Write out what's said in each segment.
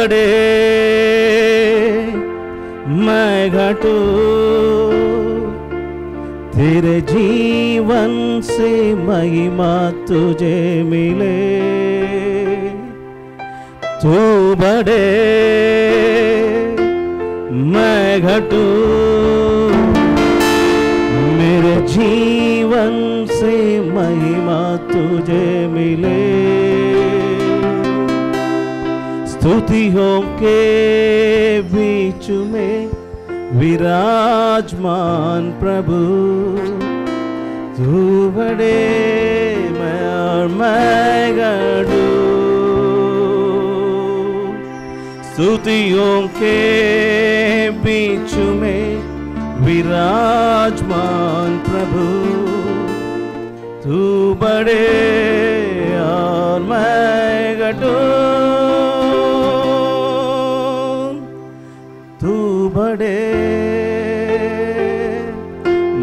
बढ़े मैं घटू। तेरे जीवन से महिमा तुझे मिले। तू बड़े। मैं घटू। मेरे जीवन स्तुतियों के बीच में विराजमान प्रभु। तू बड़े मैं और मैं गढ़ू। स्तुतियों के बीच में विराजमान प्रभु। तू बड़े और मैं घटू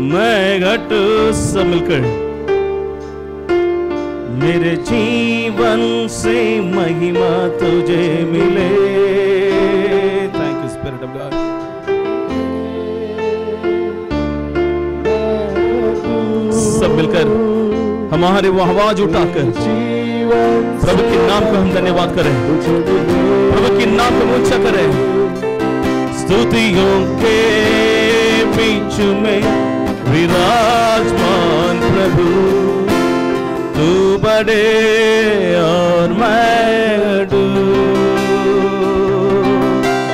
मैं घटू सब मिलकर मेरे जीवन से महिमा तुझे मिले। Thank you spirit of God सब मिलकर हमारे वो आवाज़ उठाकर प्रभु के नाम को हम धन्यवाद करें। प्रभु के नाम को ऊँचा करें। स्तुतियों के बीच में विराजमान प्रभु, तू बड़े और मैं डू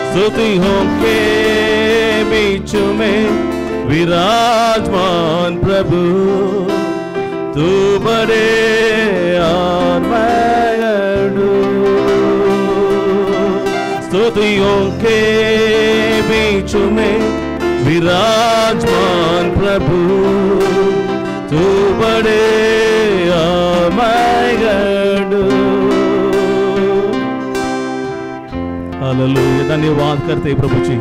स्तुतियों के बीच में विराजमान प्रभु, तू बड़े और मैं डू स्तुतियों के बीच में विराजमान प्रभु, तू बड़े धन्यवाद करते प्रभु जी,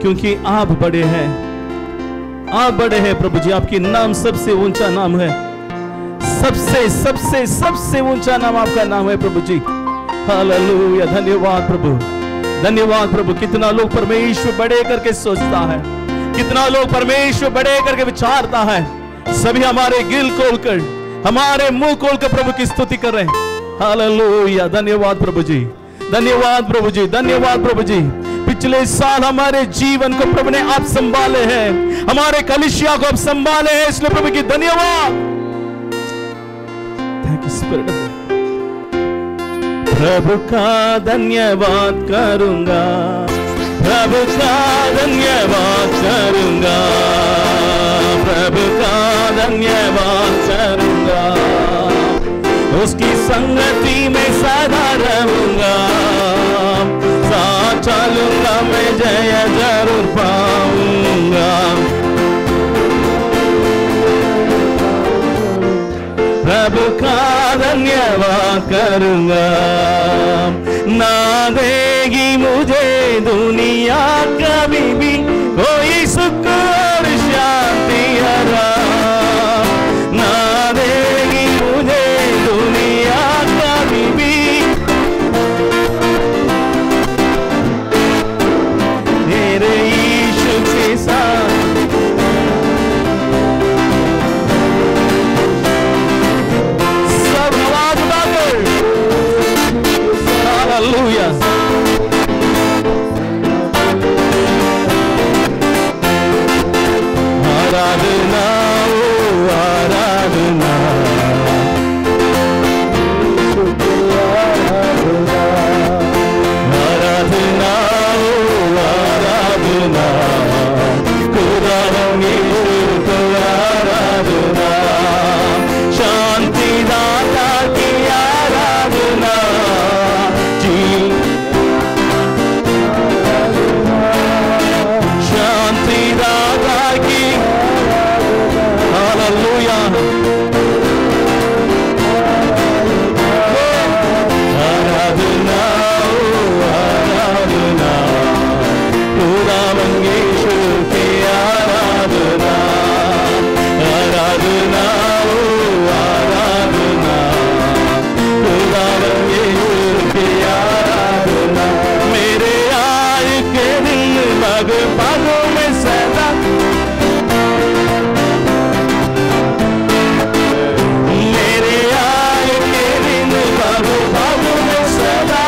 क्योंकि आप बड़े हैं। आप बड़े हैं प्रभु जी, आपकी नाम सबसे ऊँचा नाम है। सबसे सबसे सबसे ऊँचा नाम आपका नाम है प्रभु जी। हालेलुया, धन्यवाद प्रभु। धन्यवाद प्रभु, कितना लोग परमेश्वर बड़े करके सोचता है, कितना लोग परमेश्वर बड़े करके विचारता है। सभी हमारे गिल खोलकर, हमारे मुँह खोलकर प्रभु की स्तुति कर रहे हैं। धन्यवाद प्रभु जी, धन्यवाद प्रभु जी, धन्यवाद प्रभु जी। पिछले साल हमारे जीवन को प्रभु ने आप संभाले हैं, हमारे कलिशिया को आप संभाले हैं, इसलिए प्रभु की धन्यवाद। थैंक यू स्पिरिट प्रभु का धन्यवाद करूँगा। प्रभु का धन्यवाद करूँगा। प्रभु का धन्यवाद करूँगा। उसकी संगति में सदा रहूँगा। साथ चलूँगा मैं जय ज़रूर पाऊँगा। प्रभु का धन्यवाद करूँगा। ना देगी मुझे दुनिया कभी भी कोई सुख राधा मंगेश मेरे आय के दिल मग पागों में सदा मेरे आय के दिन मग पागों में सदा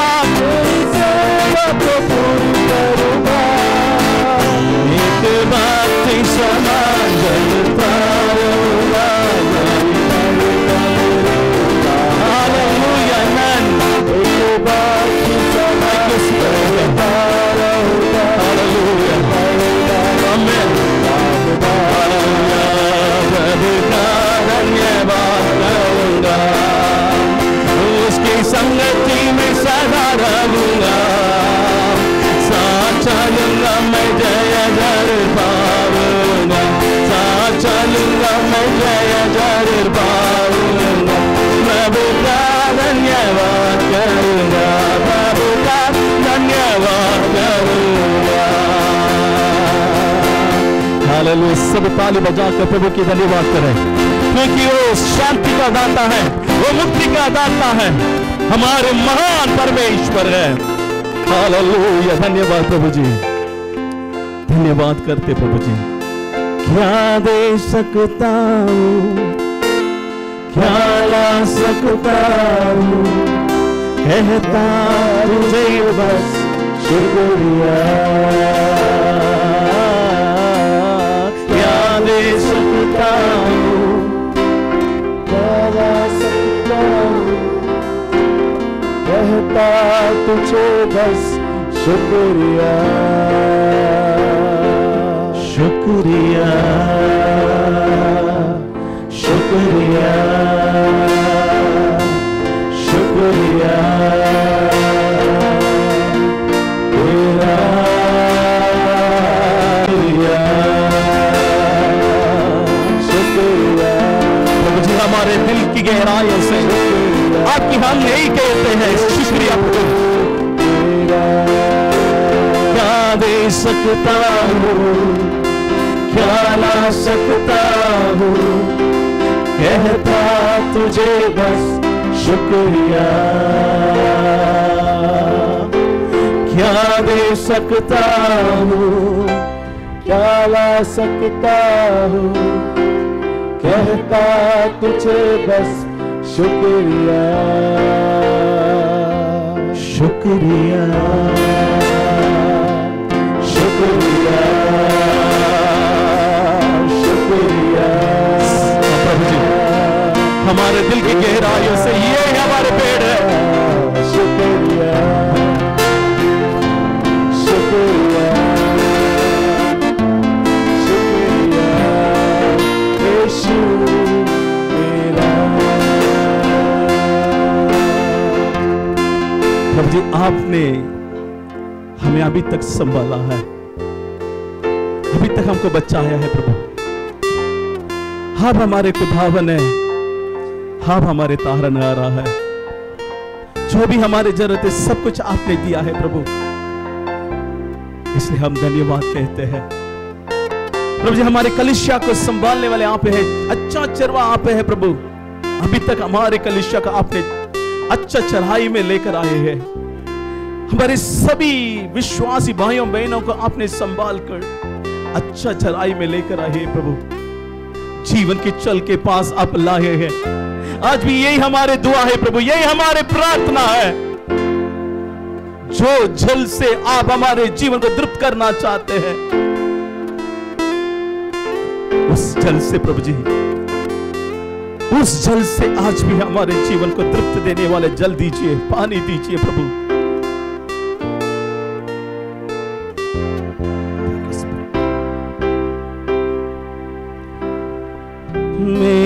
सब ताली बजाकर प्रभु की धन्यवाद करें। क्योंकि वो शांति का दाता है, वो मुक्ति का दाता है। हमारे महान परमेश्वर है। हालेलुया, धन्यवाद प्रभु जी। धन्यवाद करते प्रभु जी। क्या दे सकता हूँ? क्या ला सकता हूँ? कहता तुझे बस, शुक्रिया। तुझे बस शुक्रिया शुक्रिया। शुक्रिया। शुक्रिया। की गहराइयों से आपकी हम यही कहते हैं। शुक्रिया क्या दे सकता हूँ? क्या ला सकता हूँ? कहता तुझे बस शुक्रिया। क्या दे सकता हूँ? क्या ला सकता हूँ? कहता तुझे बस शुक्रिया। शुक्रिया। शुक्रिया। शुक्रिया। हमारे दिल की गहराइयों से ये अभी तक संभाला है। अभी तक हमको बचाया है प्रभु। आप हमारे खुदावन है। आप हमारे तारन आ रहा है। जो भी हमारे ज़रूरत है, सब कुछ आपने दिया है प्रभु। इसलिए हम धन्यवाद कहते हैं। प्रभु जी, हमारे कलिशिया को संभालने वाले आप है। अच्छा चरवा आप है प्रभु। अभी तक हमारे कलिशिया का आपने अच्छा चढ़ाई में लेकर आए हैं। हमारे सभी विश्वासी भाइयों बहनों को आपने संभाल कर अच्छा चढ़ाई में लेकर आए प्रभु। जीवन के चल के पास आप लाए हैं। आज भी यही हमारे दुआ है प्रभु, यही हमारे प्रार्थना है। जो जल से आप हमारे जीवन को तृप्त करना चाहते हैं, उस जल से प्रभु जी, उस जल से आज भी हमारे जीवन को तृप्त देने वाले जल दीजिए, पानी दीजिए प्रभु। मेरे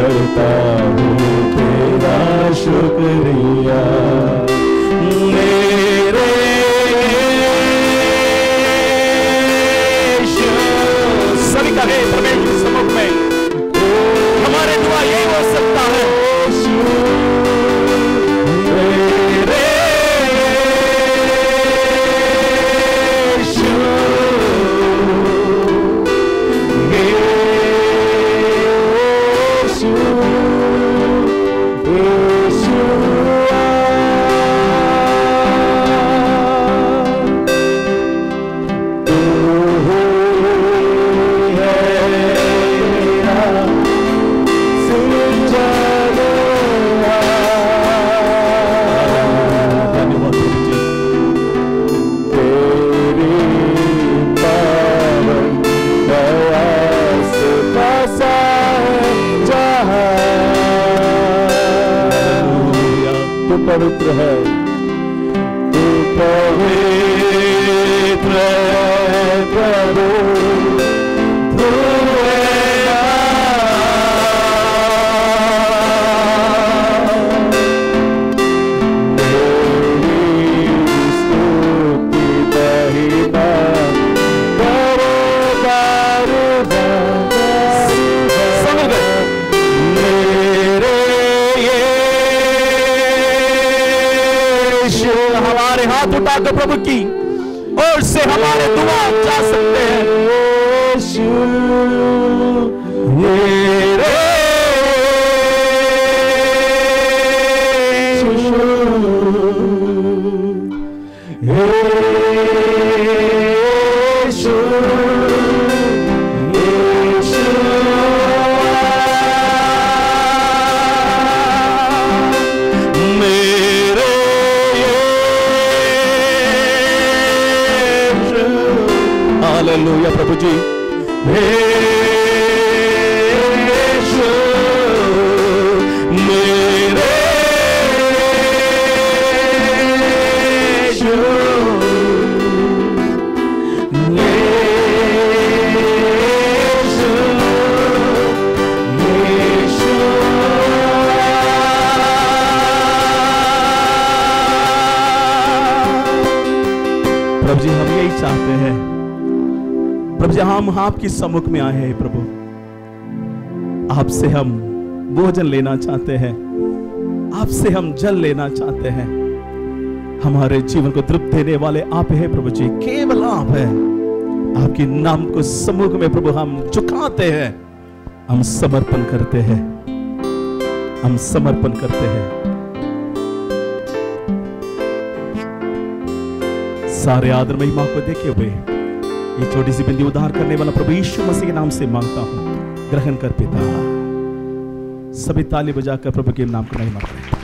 करता हूँ तेरा शुक्रिया। प्रभु जी, हम आपकी सम्मुख में आए हैं प्रभु। आपसे हम भोजन लेना चाहते हैं। आपसे हम जल लेना चाहते हैं। हमारे जीवन को तृप्त देने वाले आप हैं, प्रभु जी, केवल आप हैं। आपके नाम को सम्मुख में, प्रभु, हम झुकाते हैं। हम समर्पण करते हैं। हम समर्पण करते हैं। सारे आदर महिमा को देखे हुए ये छोटी सी बिंदी उद्धार करने वाला प्रभु यीशु मसीह के नाम से माँगता हूँ। ग्रहण कर पिता। सभी ताली बजाकर प्रभु के नाम को नहीं करें